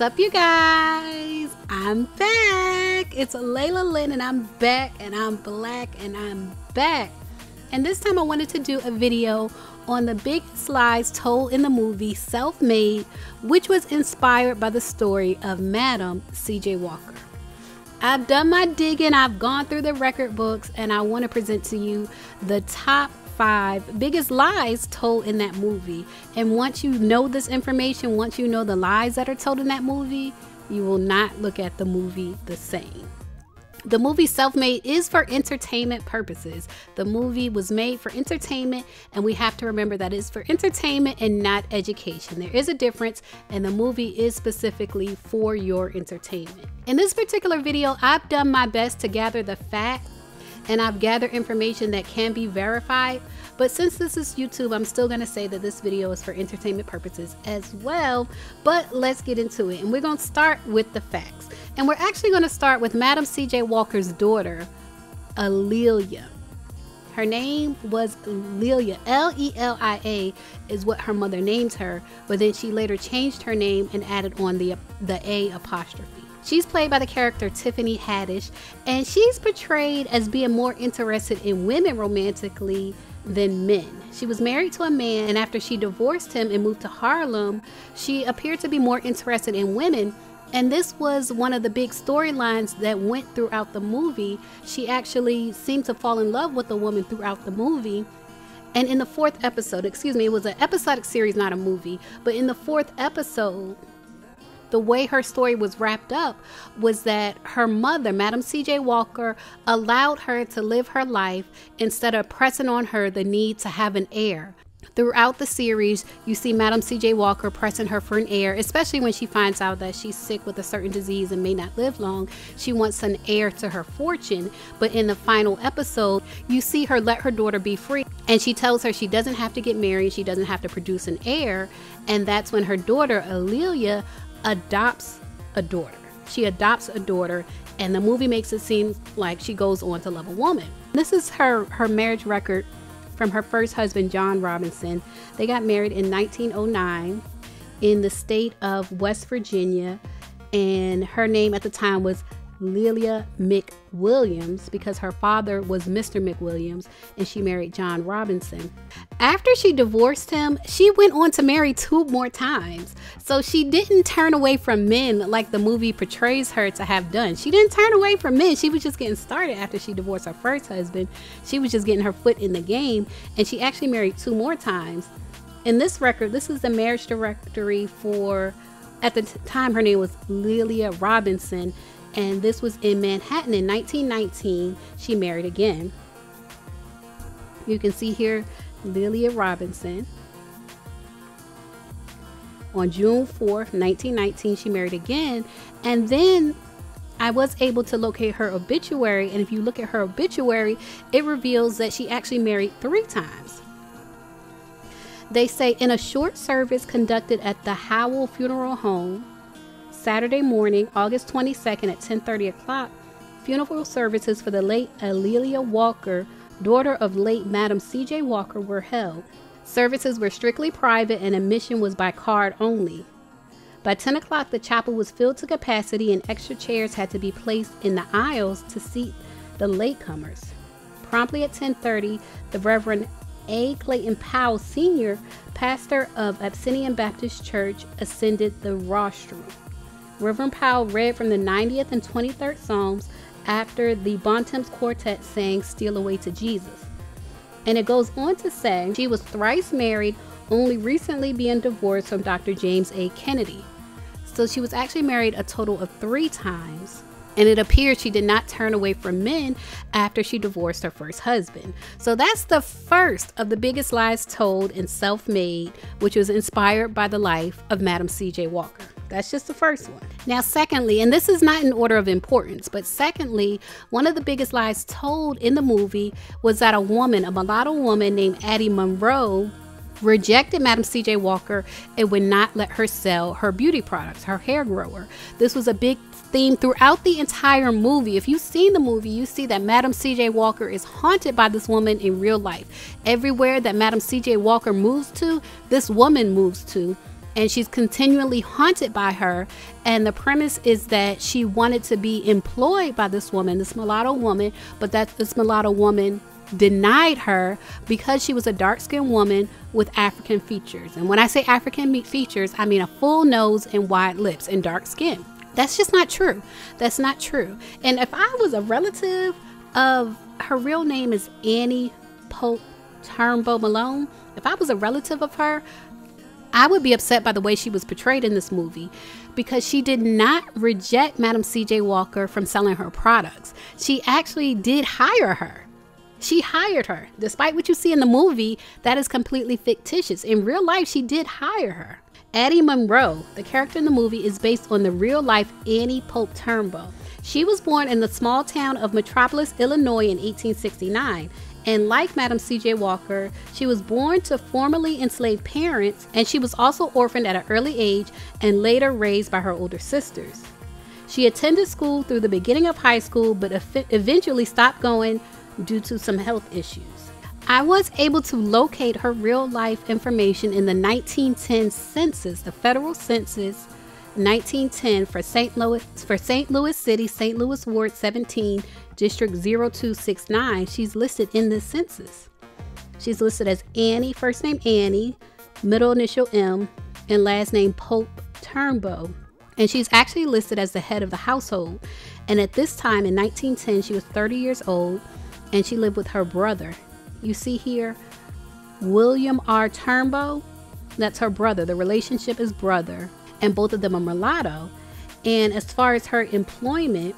What's up, you guys? I'm back. It's Lailah Lynn, and I'm back, and I'm black, and I'm back. And this time I wanted to do a video on the biggest lies told in the movie Self Made, which was inspired by the story of Madam CJ Walker. I've done my digging, I've gone through the record books, and I want to present to you the top five biggest lies told in that movie. And once you know this information, once you know the lies that are told in that movie, you will not look at the movie the same. The movie Self Made is for entertainment purposes. The movie was made for entertainment, and we have to remember that it's for entertainment and not education. There is a difference, and the movie is specifically for your entertainment. In this particular video, I've done my best to gather the facts and I've gathered information that can be verified. But since this is YouTube, I'm still going to say that this video is for entertainment purposes as well. But let's get into it. And we're going to start with the facts. And we're actually going to start with Madam CJ Walker's daughter, A'Lelia. Her name was Lelia. L E L I A is what her mother named her, but then she later changed her name and added on the the A apostrophe. She's played by the character Tiffany Haddish, and she's portrayed as being more interested in women romantically than men. She was married to a man, and after she divorced him and moved to Harlem, she appeared to be more interested in women. And this was one of the big storylines that went throughout the movie. She actually seemed to fall in love with a woman throughout the movie. And in the fourth episode, excuse me, it was an episodic series, not a movie, but in the fourth episode, the way her story was wrapped up was that her mother, Madam C.J. Walker, allowed her to live her life instead of pressing on her the need to have an heir. Throughout the series, you see Madam C.J. Walker pressing her for an heir, especially when she finds out that she's sick with a certain disease and may not live long. She wants an heir to her fortune. But in the final episode, you see her let her daughter be free. And she tells her she doesn't have to get married, she doesn't have to produce an heir. And that's when her daughter, A'Lelia, adopts a daughter. She adopts a daughter, and the movie makes it seem like she goes on to love a woman. This is her her marriage record from her first husband, John Robinson. They got married in 1909 in the state of West Virginia, and her name at the time was Lelia McWilliams because her father was Mr. McWilliams and she married John Robinson. After she divorced him, she went on to marry two more times. So she didn't turn away from men like the movie portrays her to have done. She didn't turn away from men. She was just getting started after she divorced her first husband. She was just getting her foot in the game and she actually married two more times. In this record, this is the marriage directory for at the time her name was Lelia Robinson and this was in Manhattan in 1919. She married again. You can see here Lelia Robinson. On June 4th, 1919, she married again. And then I was able to locate her obituary. And if you look at her obituary, it reveals that she actually married three times. They say in a short service conducted at the Howell Funeral Home, Saturday morning, August 22nd at 10:30 o'clock, funeral services for the late A'Lelia Walker, daughter of late Madam C.J. Walker, were held. Services were strictly private and admission was by card only. By 10 o'clock, the chapel was filled to capacity and extra chairs had to be placed in the aisles to seat the latecomers. Promptly at 10:30, the Reverend A. Clayton Powell Sr., pastor of Abyssinian Baptist Church, ascended the rostrum. Reverend Powell read from the 90th and 23rd Psalms after the Bontemps Quartet sang Steal Away to Jesus. And it goes on to say she was thrice married, only recently being divorced from Dr. James A. Kennedy. So she was actually married a total of three times. And it appears she did not turn away from men after she divorced her first husband. So that's the first of the biggest lies told in Self Made, which was inspired by the life of Madam C.J. Walker. That's just the first one. Now, secondly, and this is not in order of importance, but secondly, one of the biggest lies told in the movie was that a woman, a mulatto woman named Addie Monroe, rejected Madam C.J. Walker and would not let her sell her beauty products, her hair grower. This was a big theme throughout the entire movie. If you've seen the movie, you see that Madam C.J. Walker is haunted by this woman in real life. Everywhere that Madam C.J. Walker moves to, this woman moves to and she's continually haunted by her. And the premise is that she wanted to be employed by this woman, this mulatto woman, but that this mulatto woman denied her because she was a dark skinned woman with African features. And when I say African features, I mean a full nose and wide lips and dark skin. That's just not true. That's not true. And if I was a relative of her real name is Annie Pope Turnbo Malone, if I was a relative of her, I would be upset by the way she was portrayed in this movie because she did not reject Madam CJ Walker from selling her products. She actually did hire her. She hired her. Despite what you see in the movie, that is completely fictitious. In real life, she did hire her. Addie Monroe, the character in the movie, is based on the real life Annie Pope Turnbo. She was born in the small town of Metropolis, Illinois in 1869. And like Madam C.J. Walker, she was born to formerly enslaved parents, and she was also orphaned at an early age and later raised by her older sisters. She attended school through the beginning of high school, but eventually stopped going due to some health issues. I was able to locate her real life information in the 1910 census, the federal census 1910 for St. Louis for St. Louis City, St. Louis Ward 17, District 0269. She's listed in this census. She's listed as Annie, first name Annie, middle initial M, and last name Pope Turnbo. And she's actually listed as the head of the household. And at this time in 1910, she was 30 years old and she lived with her brother. You see here, William R. Turnbo, that's her brother. The relationship is brother and both of them are mulatto. And as far as her employment,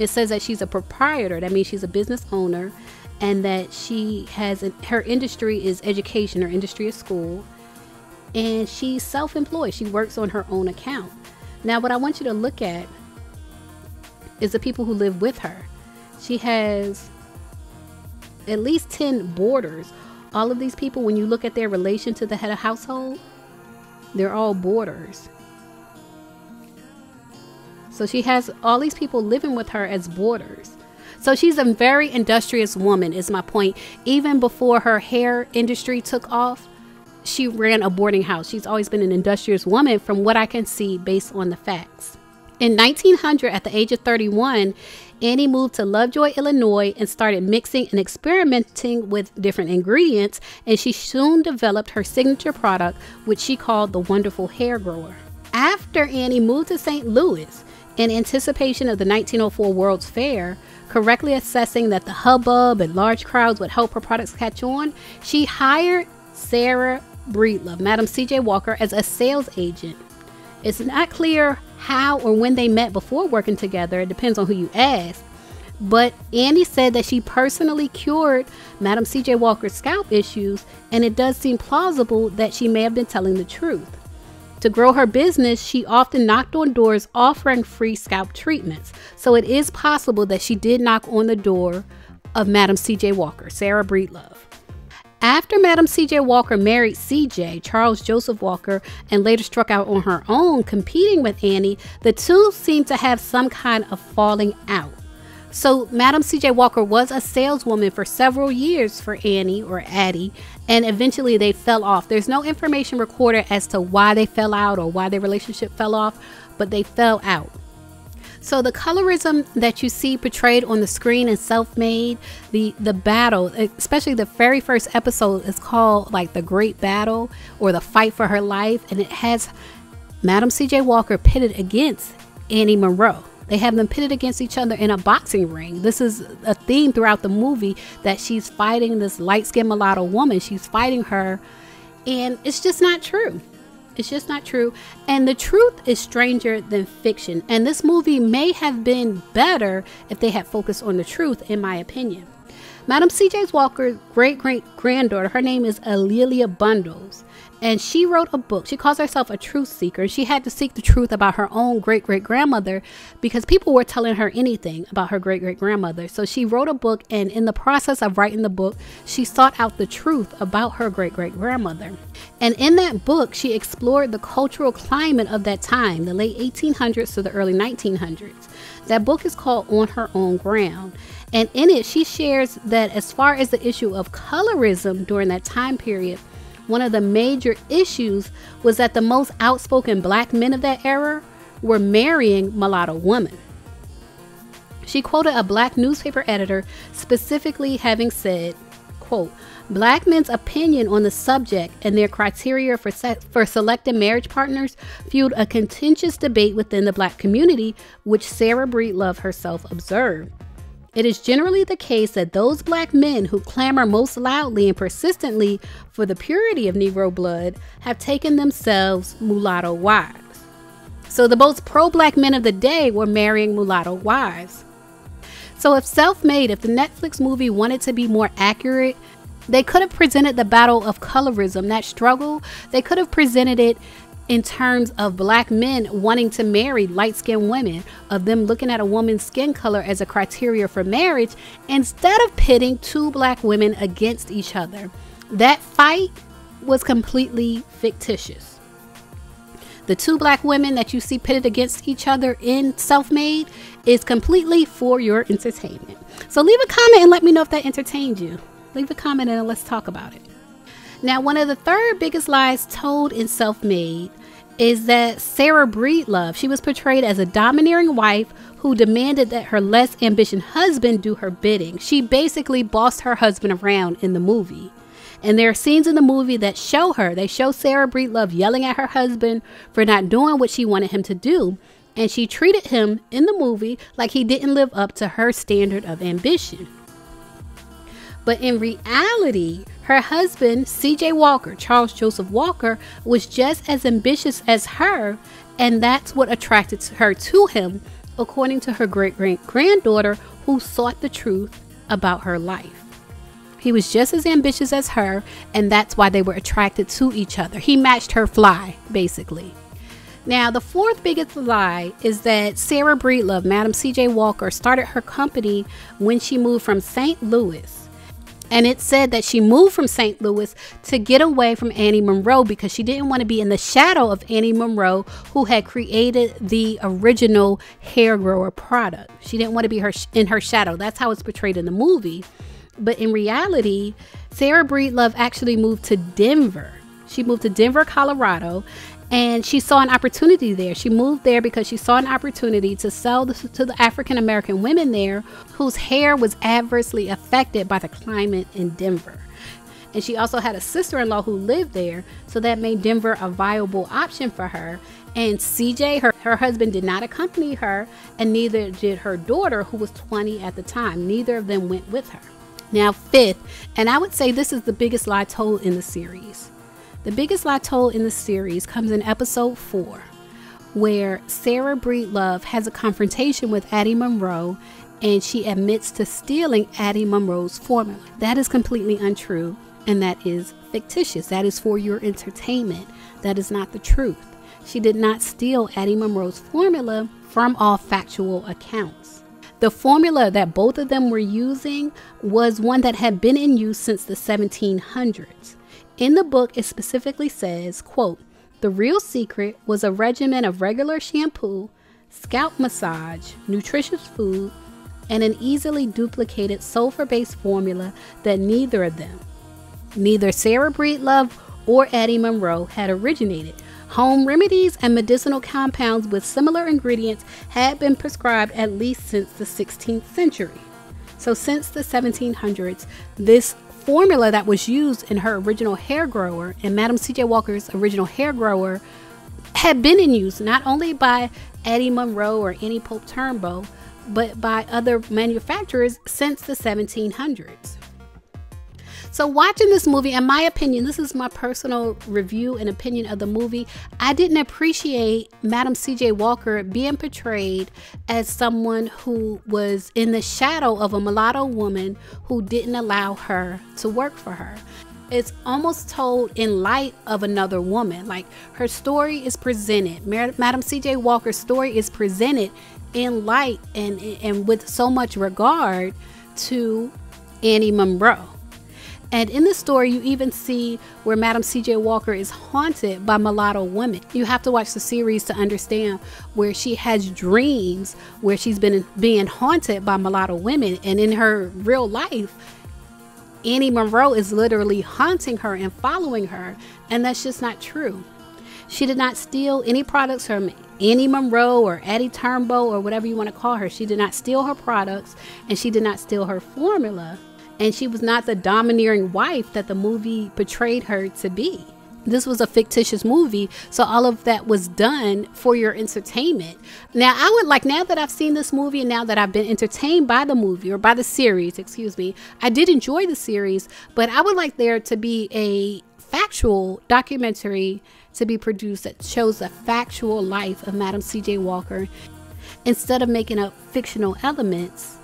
it says that she's a proprietor. That means she's a business owner, and that she has an, her industry is education. Her industry is school, and she's self-employed. She works on her own account. Now, what I want you to look at is the people who live with her. She has at least 10 boarders. All of these people, when you look at their relation to the head of household, they're all boarders. So she has all these people living with her as boarders. So she's a very industrious woman, is my point. Even before her hair industry took off, she ran a boarding house. She's always been an industrious woman from what I can see based on the facts. In 1900, at the age of 31, Annie moved to Lovejoy, Illinois, and started mixing and experimenting with different ingredients. And she soon developed her signature product, which she called the Wonderful Hair Grower. After Annie moved to St. Louis, in anticipation of the 1904 World's Fair, correctly assessing that the hubbub and large crowds would help her products catch on, she hired Sarah Breedlove, Madam C.J. Walker, as a sales agent. It's not clear how or when they met before working together. It depends on who you ask. But Annie said that she personally cured Madam C.J. Walker's scalp issues, and it does seem plausible that she may have been telling the truth. To grow her business, she often knocked on doors offering free scalp treatments. So it is possible that she did knock on the door of Madam C.J. Walker, Sarah Breedlove. After Madam C.J. Walker married C.J., Charles Joseph Walker, and later struck out on her own, competing with Annie, the two seemed to have some kind of falling out. So, Madam C.J. Walker was a saleswoman for several years for Annie or Addie, and eventually they fell off. There's no information recorded as to why they fell out or why their relationship fell off, but they fell out. So the colorism that you see portrayed on the screen in Self-Made, the the battle, especially the very first episode is called like the Great Battle or the Fight for Her Life, and it has Madam C.J. Walker pitted against Annie Monroe. They have them pitted against each other in a boxing ring. This is a theme throughout the movie that she's fighting this light skinned mulatto woman. She's fighting her, and it's just not true. It's just not true. And the truth is stranger than fiction. And this movie may have been better if they had focused on the truth, in my opinion. Madam C.J. Walker's great great granddaughter, her name is A'Lelia Bundles and she wrote a book. She calls herself a truth seeker. She had to seek the truth about her own great great grandmother because people were telling her anything about her great great grandmother. So she wrote a book, and in the process of writing the book, she sought out the truth about her great great grandmother. And in that book, she explored the cultural climate of that time, the late 1800s to the early 1900s. That book is called On Her Own Ground. And in it, she shares that as far as the issue of colorism during that time period, one of the major issues was that the most outspoken black men of that era were marrying mulatto women. She quoted a black newspaper editor specifically having said, quote, Black men's opinion on the subject and their criteria for, for selecting marriage partners fueled a contentious debate within the black community, which Sarah Breedlove herself observed. It is generally the case that those black men who clamor most loudly and persistently for the purity of Negro blood have taken themselves mulatto wives. So the most pro black men of the day were marrying mulatto wives. So if Self Made, if the Netflix movie wanted to be more accurate, they could have presented the battle of colorism, that struggle. They could have presented it in terms of black men wanting to marry light skinned women, of them looking at a woman's skin color as a criteria for marriage, instead of pitting two black women against each other. That fight was completely fictitious. The two black women that you see pitted against each other in Self Made is completely for your entertainment. So leave a comment and let me know if that entertained you. Leave a comment and let's talk about it. Now, one of the third biggest lies told in Self Made is that Sarah Breedlove, she was portrayed as a domineering wife who demanded that her less ambitious husband do her bidding. She basically bossed her husband around in the movie. And there are scenes in the movie that show her. They show Sarah Breedlove yelling at her husband for not doing what she wanted him to do. And she treated him in the movie like he didn't live up to her standard of ambition. But in reality, her husband, CJ Walker, Charles Joseph Walker, was just as ambitious as her, and that's what attracted her to him, according to her great great granddaughter, who sought the truth about her life. He was just as ambitious as her, and that's why they were attracted to each other. He matched her fly, basically. Now, the fourth biggest lie is that Sarah Breedlove, Madam CJ Walker, started her company when she moved from St. Louis. And it said that she moved from St. Louis to get away from Annie Monroe because she didn't want to be in the shadow of Annie Monroe, who had created the original hair grower product. She didn't want to be her in her shadow. That's how it's portrayed in the movie. But in reality, Sarah Breedlove actually moved to Denver. She moved to Denver, Colorado, and she saw an opportunity there. She moved there because she saw an opportunity to sell to the African American women there whose hair was adversely affected by the climate in Denver. And she also had a sister in law who lived there, so that made Denver a viable option for her. And CJ, her, her husband, did not accompany her, and neither did her daughter, who was 20 at the time. Neither of them went with her. Now, fifth, and I would say this is the biggest lie told in the series. The biggest lie told in the series comes in episode four, where Sarah Breedlove has a confrontation with Addie Monroe and she admits to stealing Addie Monroe's formula. That is completely untrue and that is fictitious. That is for your entertainment. That is not the truth. She did not steal Addie Monroe's formula from all factual accounts. The formula that both of them were using was one that had been in use since the 1700s. In the book, it specifically says, quote, the real secret was a regimen of regular shampoo, scalp massage, nutritious food, and an easily duplicated sulfur based formula that neither of them, neither Sarah Breedlove or Addie Monroe, had originated. Home remedies and medicinal compounds with similar ingredients had been prescribed at least since the 16th century. So, since the 1700s, this formula that was used in her original hair grower and Madam C.J. Walker's original hair grower had been in use not only by Eddie Monroe or Annie Pope Turnbo, but by other manufacturers since the 1700s. So, watching this movie, in my opinion, this is my personal review and opinion of the movie. I didn't appreciate Madam CJ Walker being portrayed as someone who was in the shadow of a mulatto woman who didn't allow her to work for her it's almost told in light of another woman. Like her story is presented. Madam C.J. Walker's story is presented in light and and with so much regard to Annie Monroe. And in the story, you even see where Madam C.J. Walker is haunted by mulatto women. You have to watch the series to understand where she has dreams where she's been being haunted by mulatto women. And in her real life, Annie Monroe is literally haunting her and following her, and that's just not true. She did not steal any products from Annie Monroe or Addie Turnbo or whatever you want to call her. She did not steal her products and she did not steal her formula. And she was not the domineering wife that the movie portrayed her to be. This was a fictitious movie, so all of that was done for your entertainment. Now, I would like, now that I've seen this movie and now that I've been entertained by the movie or by the series, excuse me, I did enjoy the series, but I would like there to be a factual documentary to be produced that shows the factual life of Madam C.J. Walker instead of making up fictional elements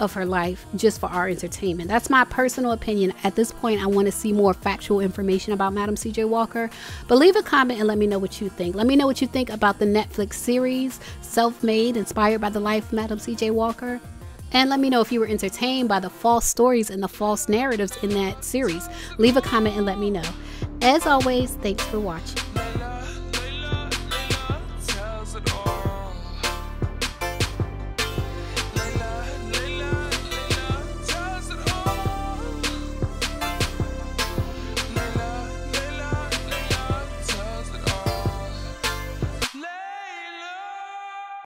of her life just for our entertainment. That's my personal opinion. At this point, I want to see more factual information about Madam CJ Walker. But leave a comment and let me know what you think. Let me know what you think about the Netflix series Self Made, inspired by the life of Madam CJ Walker. And let me know if you were entertained by the false stories and the false narratives in that series. Leave a comment and let me know. As always, thanks for watching.